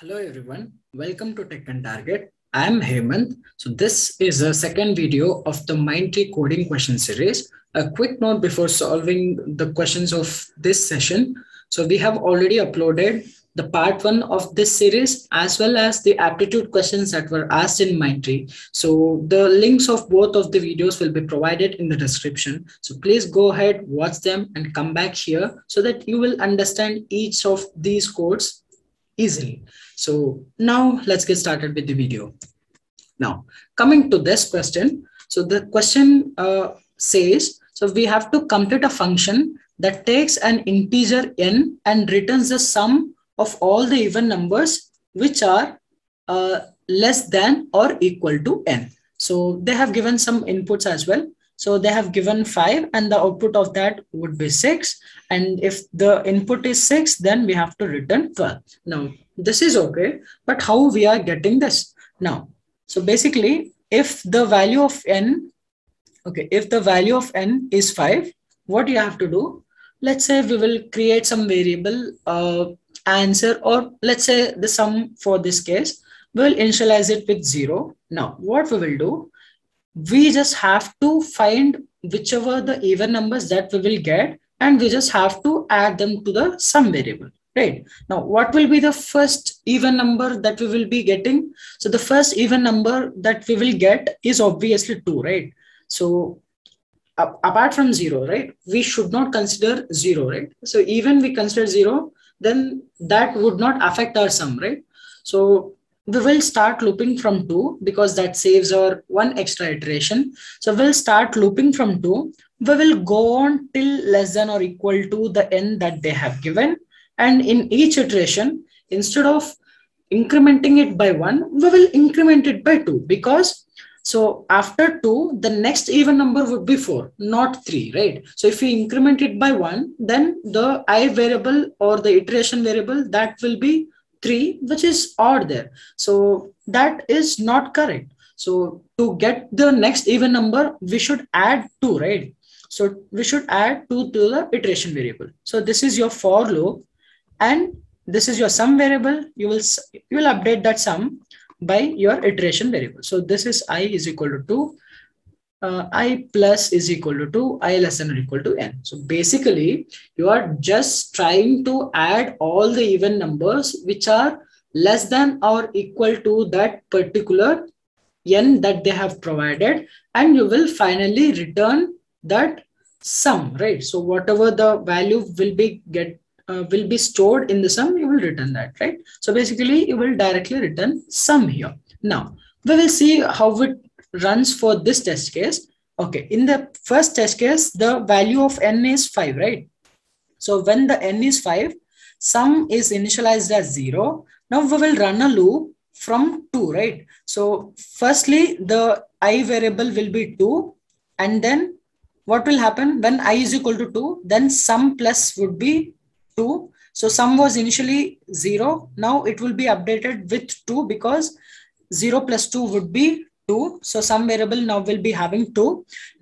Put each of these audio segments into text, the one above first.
Hello everyone, welcome to Tech and Target. I am Hemant. So this is the second video of the Mindtree coding question series. A quick note before solving the questions of this session. So we have already uploaded the part one of this series as well as the aptitude questions that were asked in Mindtree. So the links of both of the videos will be provided in the description. So please go ahead, watch them and come back here so that you will understand each of these codes easily. So now let's get started with the video. Now coming to this question. So the question uh, says, so we have to complete a function that takes an integer n and returns the sum of all the even numbers which are uh, less than or equal to n. So they have given some inputs as well. So they have given five and the output of that would be six. And if the input is six, then we have to return 12. Now this is okay, but how we are getting this now? So basically, if the value of n, okay, if the value of n is five, what you have to do? Let's say we will create some variable uh, answer, or let's say the sum for this case, we'll initialize it with zero. Now, what we will do? We just have to find whichever the even numbers that we will get, and we just have to add them to the sum variable right? Now what will be the first even number that we will be getting? So the first even number that we will get is obviously 2 right? So apart from 0 right we should not consider 0 right? So even we consider 0 then that would not affect our sum right? So we will start looping from 2 because that saves our one extra iteration. So we'll start looping from 2 we will go on till less than or equal to the n that they have given. And in each iteration, instead of incrementing it by one, we will increment it by two because so after two, the next even number would be four, not three, right? So if we increment it by one, then the i variable or the iteration variable that will be three, which is odd there. So that is not correct. So to get the next even number, we should add two, right? So we should add two to the iteration variable. So this is your for loop and this is your sum variable you will you will update that sum by your iteration variable so this is i is equal to 2 uh, i plus is equal to 2 i less than or equal to n so basically you are just trying to add all the even numbers which are less than or equal to that particular n that they have provided and you will finally return that sum right so whatever the value will be get uh, will be stored in the sum, you will return that, right? So basically, you will directly return sum here. Now, we will see how it runs for this test case. Okay, in the first test case, the value of n is 5, right? So when the n is 5, sum is initialized as 0. Now we will run a loop from 2, right? So firstly, the i variable will be 2 and then what will happen when i is equal to 2 then sum plus would be 2. So sum was initially 0. Now it will be updated with 2 because 0 plus 2 would be 2. So sum variable now will be having 2.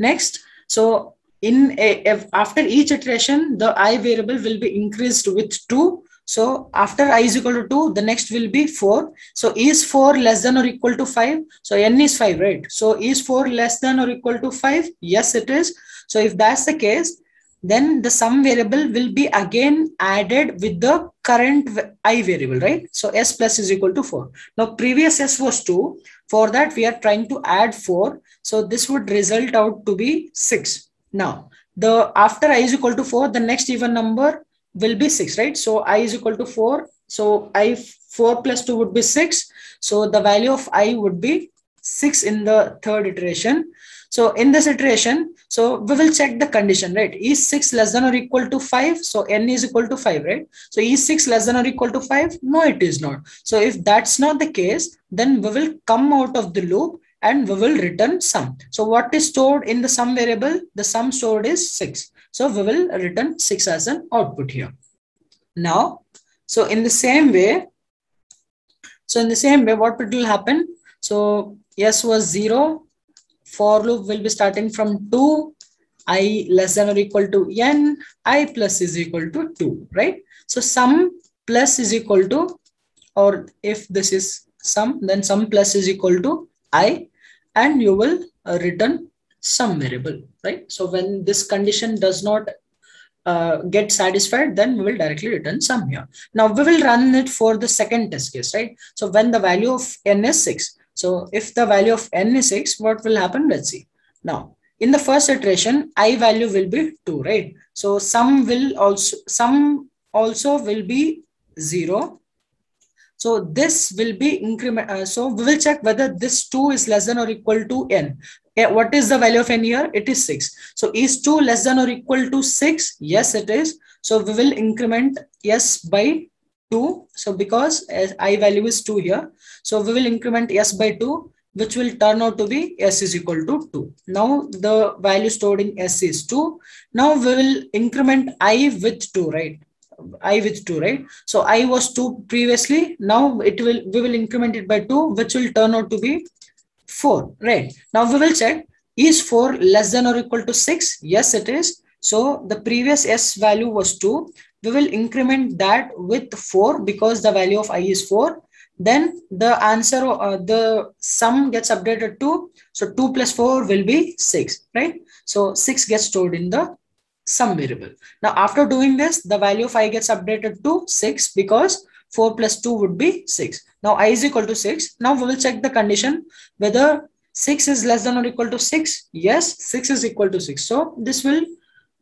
Next, so in a, after each iteration, the i variable will be increased with 2. So after i is equal to 2, the next will be 4. So is 4 less than or equal to 5? So n is 5, right? So is 4 less than or equal to 5? Yes, it is. So if that's the case, then the sum variable will be again added with the current i variable, right? So s plus is equal to 4. Now previous s was 2. For that we are trying to add 4. So this would result out to be 6. Now the after i is equal to 4, the next even number will be 6, right? So i is equal to 4. So i 4 plus 2 would be 6. So the value of i would be 6 in the third iteration. So in this iteration, so we will check the condition, right? Is 6 less than or equal to 5? So n is equal to 5, right? So is 6 less than or equal to 5? No, it is not. So if that's not the case, then we will come out of the loop and we will return sum. So what is stored in the sum variable? The sum stored is 6. So we will return 6 as an output here. Now, so in the same way, so in the same way, what will happen? So yes was 0, for loop will be starting from 2 i less than or equal to n i plus is equal to 2 right so sum plus is equal to or if this is sum, then sum plus is equal to i, and you will uh, return sum variable, right? So when this condition does not uh, get satisfied, then we will directly return sum here. Now we will run it for the second test case, right? So when the value of n is 6. So if the value of n is 6, what will happen? Let's see. Now, in the first iteration, i value will be 2, right? So sum will also, sum also will be 0. So this will be increment. Uh, so we will check whether this 2 is less than or equal to n. Okay, what is the value of n here? It is 6. So is 2 less than or equal to 6? Yes, it is. So we will increment s by 2. So because i value is 2 here. So we will increment s by 2 which will turn out to be s is equal to 2. Now the value stored in s is 2. Now we will increment i with 2, right? i with 2, right? So i was 2 previously. Now it will we will increment it by 2, which will turn out to be 4, right? Now we will check is 4 less than or equal to 6? Yes, it is. So the previous s value was 2. We will increment that with 4 because the value of i is 4 then the answer uh, the sum gets updated to so 2 plus 4 will be 6 right? So 6 gets stored in the sum variable. Now after doing this the value of i gets updated to 6 because 4 plus 2 would be 6 now i is equal to 6 now we will check the condition whether 6 is less than or equal to 6 yes 6 is equal to 6 so this will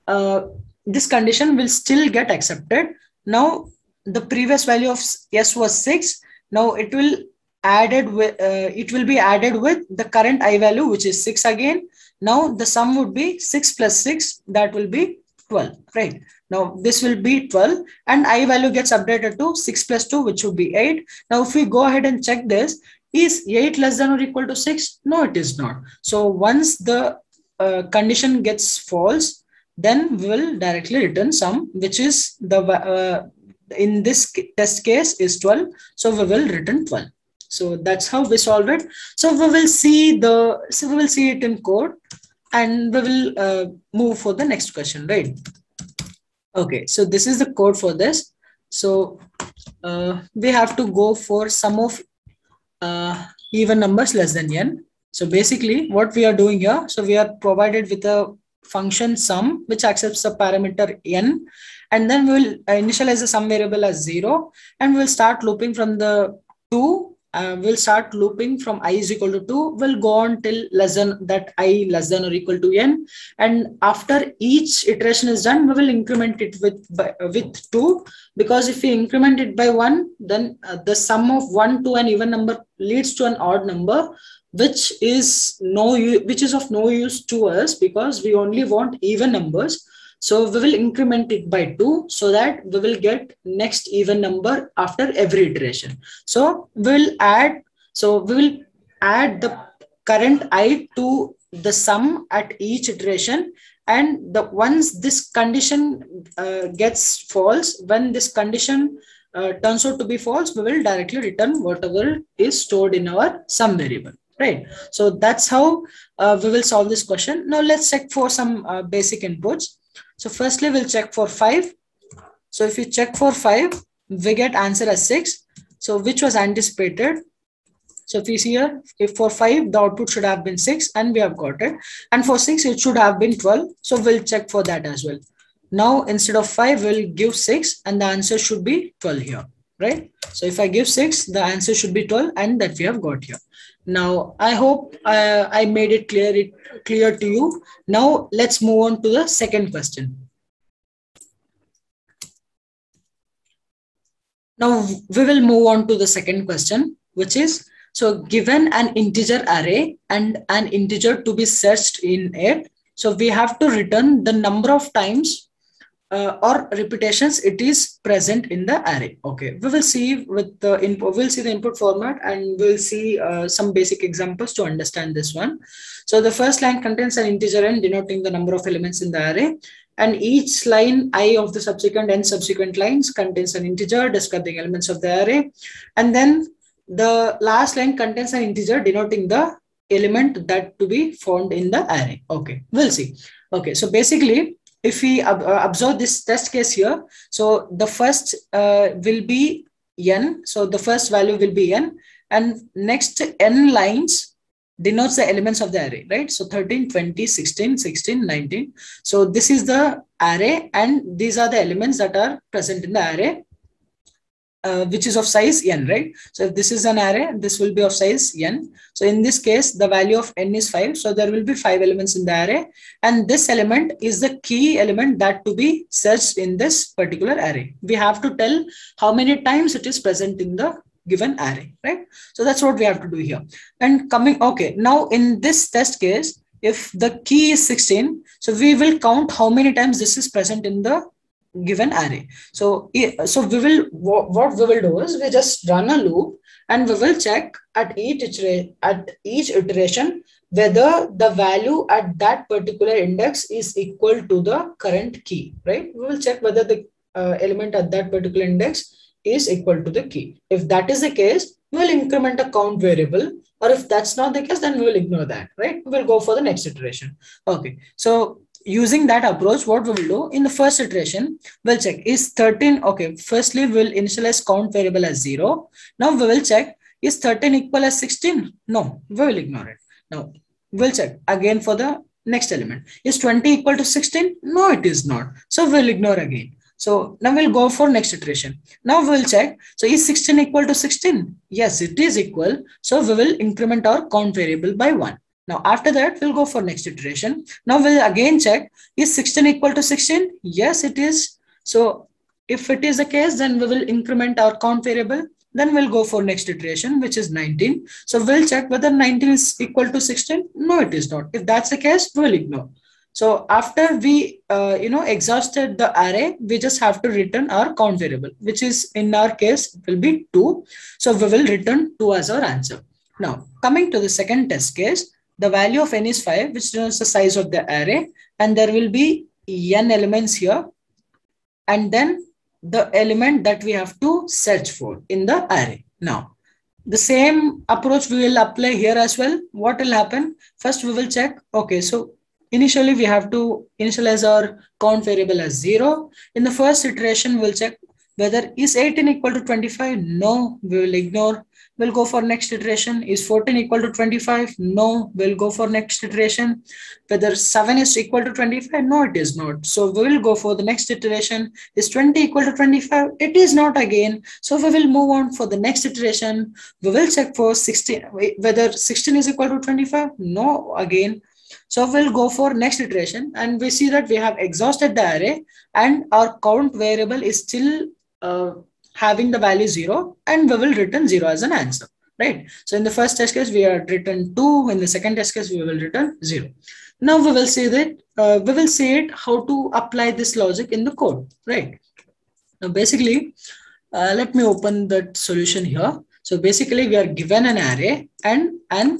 uh, this condition will still get accepted. Now the previous value of s was 6 now it will added with uh, it will be added with the current i value which is 6 again. Now the sum would be 6 plus 6 that will be 12 right? Now this will be 12 and i value gets updated to 6 plus 2 which would be 8 now if we go ahead and check this is 8 less than or equal to 6 no it is not. So once the uh, condition gets false then we will directly return sum which is the uh, in this test case is 12 so we will return 12 so that's how we solve it. So we will see the so we will see it in code and we will uh, move for the next question right? Okay so this is the code for this. So uh, we have to go for sum of uh, even numbers less than n. So basically what we are doing here so we are provided with a function sum which accepts the parameter n and then we will uh, initialize the sum variable as 0 and we'll start looping from the 2 uh, we'll start looping from i is equal to 2 we'll go on till less than that i less than or equal to n. And after each iteration is done we will increment it with by, with 2 because if we increment it by 1 then uh, the sum of 1 to an even number leads to an odd number which is no which is of no use to us because we only want even numbers so we will increment it by 2 so that we will get next even number after every iteration. So we'll add, so we will add the current i to the sum at each iteration. And the once this condition uh, gets false when this condition uh, turns out to be false we will directly return whatever is stored in our sum variable right? So that's how uh, we will solve this question. Now let's check for some uh, basic inputs so firstly, we'll check for 5. So if you check for 5, we get answer as 6. So which was anticipated. So if you see here, if for 5, the output should have been 6 and we have got it. And for 6, it should have been 12. So we'll check for that as well. Now, instead of 5, we'll give 6 and the answer should be 12 here, right? So if I give 6, the answer should be 12 and that we have got here. Now, I hope uh, I made it clear, it clear to you. Now, let's move on to the second question. Now, we will move on to the second question, which is, so given an integer array and an integer to be searched in it, so we have to return the number of times uh, or repetitions it is present in the array. Okay. We will see with the input we'll see the input format and we'll see uh, some basic examples to understand this one. So the first line contains an integer n denoting the number of elements in the array and each line i of the subsequent n subsequent lines contains an integer describing elements of the array. And then the last line contains an integer denoting the element that to be found in the array. Okay. We'll see. Okay. So basically if we uh, observe this test case here, so the first uh, will be n. So the first value will be n. And next n lines denotes the elements of the array, right? So 13, 20, 16, 16, 19. So this is the array and these are the elements that are present in the array uh, which is of size n, right? So if this is an array, this will be of size n. So in this case, the value of n is 5. So there will be 5 elements in the array. And this element is the key element that to be searched in this particular array. We have to tell how many times it is present in the given array, right? So that's what we have to do here. And coming, okay, now in this test case, if the key is 16, so we will count how many times this is present in the given array. So, so we will, what we will do is we just run a loop and we will check at each iteration, at each iteration whether the value at that particular index is equal to the current key, right? We will check whether the uh, element at that particular index is equal to the key. If that is the case, we will increment a count variable or if that's not the case, then we will ignore that, right? We'll go for the next iteration. Okay, so using that approach, what we will do in the first iteration, we'll check is 13. Okay, firstly, we'll initialize count variable as zero. Now we will check is 13 equal as 16? No, we will ignore it. Now we'll check again for the next element. Is 20 equal to 16? No, it is not. So we'll ignore again. So now we'll go for next iteration. Now we'll check. So is 16 equal to 16? Yes, it is equal. So we will increment our count variable by one. Now after that, we'll go for next iteration. Now we'll again check, is 16 equal to 16? Yes, it is. So if it is the case, then we will increment our count variable. Then we'll go for next iteration, which is 19. So we'll check whether 19 is equal to 16. No, it is not. If that's the case, we'll ignore. So after we, uh, you know, exhausted the array, we just have to return our count variable, which is in our case will be two. So we will return two as our answer. Now coming to the second test case, the value of n is 5, which denotes the size of the array. And there will be n elements here. And then the element that we have to search for in the array. Now, the same approach we will apply here as well. What will happen? First, we will check. Okay, so initially we have to initialize our count variable as 0. In the first iteration, we'll check whether is 18 equal to 25? No, we will ignore we'll go for next iteration. Is 14 equal to 25? No, we'll go for next iteration. Whether 7 is equal to 25? No, it is not. So we will go for the next iteration. Is 20 equal to 25? It is not again. So we will move on for the next iteration. We will check for 16, whether 16 is equal to 25? No, again. So we'll go for next iteration and we see that we have exhausted the array and our count variable is still uh, having the value 0 and we will return 0 as an answer, right? So in the first test case, we are written 2. In the second test case, we will return 0. Now we will see that, uh, we will see it how to apply this logic in the code, right? Now basically, uh, let me open that solution here. So basically we are given an array and an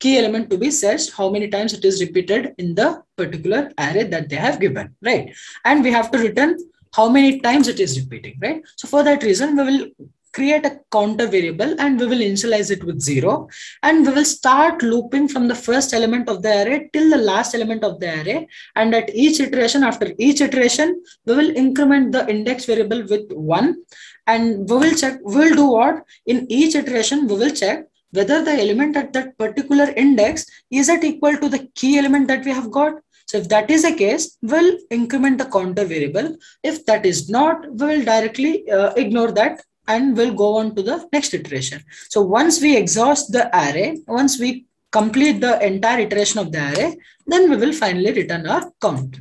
key element to be searched, how many times it is repeated in the particular array that they have given, right? And we have to return how many times it is repeating, right? So for that reason, we will create a counter variable and we will initialize it with zero. And we will start looping from the first element of the array till the last element of the array. And at each iteration after each iteration we will increment the index variable with one. And we will check we will do what? In each iteration we will check whether the element at that particular index is it equal to the key element that we have got so if that is the case, we'll increment the counter variable. If that is not, we will directly uh, ignore that and we'll go on to the next iteration. So once we exhaust the array, once we complete the entire iteration of the array, then we will finally return our count.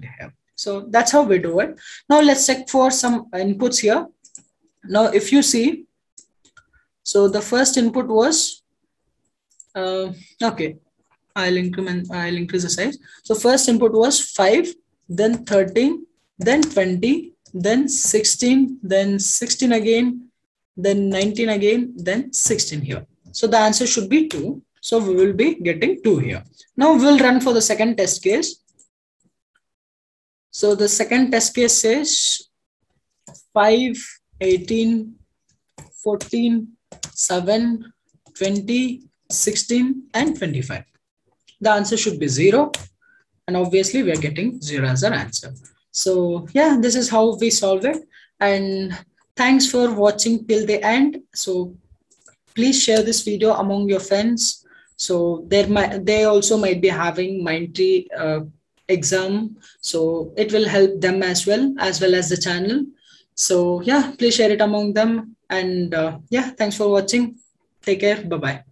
So that's how we do it. Now let's check for some inputs here. Now, if you see, so the first input was, uh, okay, I'll increment, I'll increase the size. So first input was 5, then 13, then 20, then 16, then 16 again, then 19 again, then 16 here. So the answer should be 2. So we will be getting 2 here. Now we'll run for the second test case. So the second test case says 5, 18, 14, 7, 20, 16, and 25 the answer should be zero. And obviously we are getting zero as our answer. So yeah, this is how we solve it. And thanks for watching till the end. So please share this video among your friends. So there might they also might be having Mindtree uh, exam. So it will help them as well, as well as the channel. So yeah, please share it among them. And uh, yeah, thanks for watching. Take care. Bye-bye.